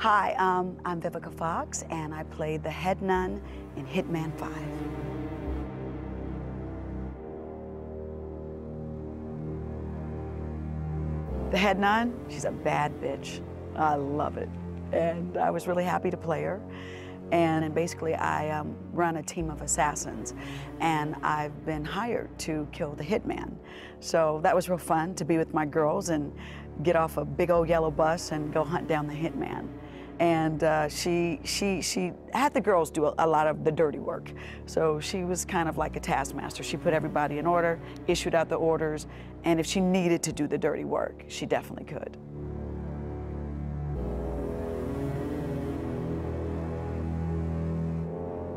Hi, um, I'm Vivica Fox, and I played the head nun in Hitman 5. The head nun, she's a bad bitch. I love it. And I was really happy to play her. And, and basically, I um, run a team of assassins, and I've been hired to kill the hitman. So that was real fun to be with my girls and get off a big old yellow bus and go hunt down the hitman. And uh, she, she, she had the girls do a, a lot of the dirty work. So she was kind of like a taskmaster. She put everybody in order, issued out the orders, and if she needed to do the dirty work, she definitely could.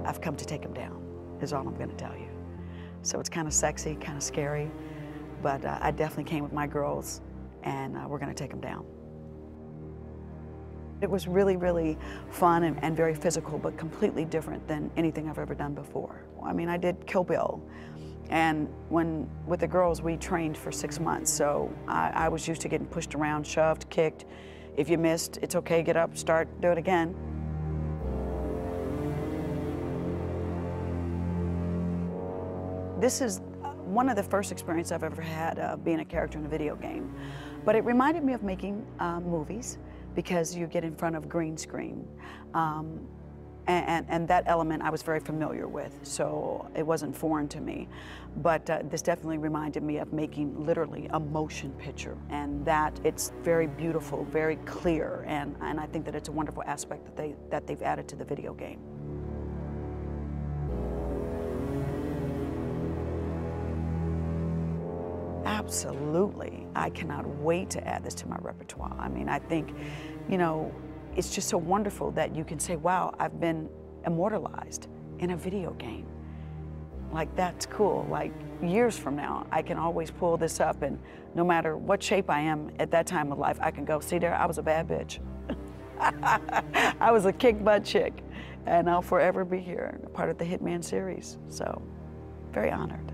I've come to take him down, is all I'm going to tell you. So it's kind of sexy, kind of scary, but uh, I definitely came with my girls, and uh, we're going to take him down. It was really, really fun and, and, very physical, but completely different than anything I've ever done before. I mean, I did Kill Bill, and when with the girls, we trained for six months, so I, I was used to getting pushed around, shoved, kicked. If you missed, it's okay, get up, start, do it again. This is one of the first experiences I've ever had uh, being a character in a video game. But it reminded me of making uh, movies because you get in front of green screen. Um, and, and, and, that element I was very familiar with, so it wasn't foreign to me. But uh, this definitely reminded me of making literally a motion picture, and that it's very beautiful, very clear, and, and I think that it's a wonderful aspect that, they, that they've added to the video game. Absolutely. I cannot wait to add this to my repertoire. I mean, I think, you know, it's just so wonderful that you can say, wow, I've been immortalized in a video game. Like, that's cool. Like, years from now, I can always pull this up, and no matter what shape I am at that time of life, I can go, see there, I was a bad bitch. I was a kick butt chick, and I'll forever be here, part of the Hitman series. So, very honored.